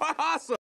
Awesome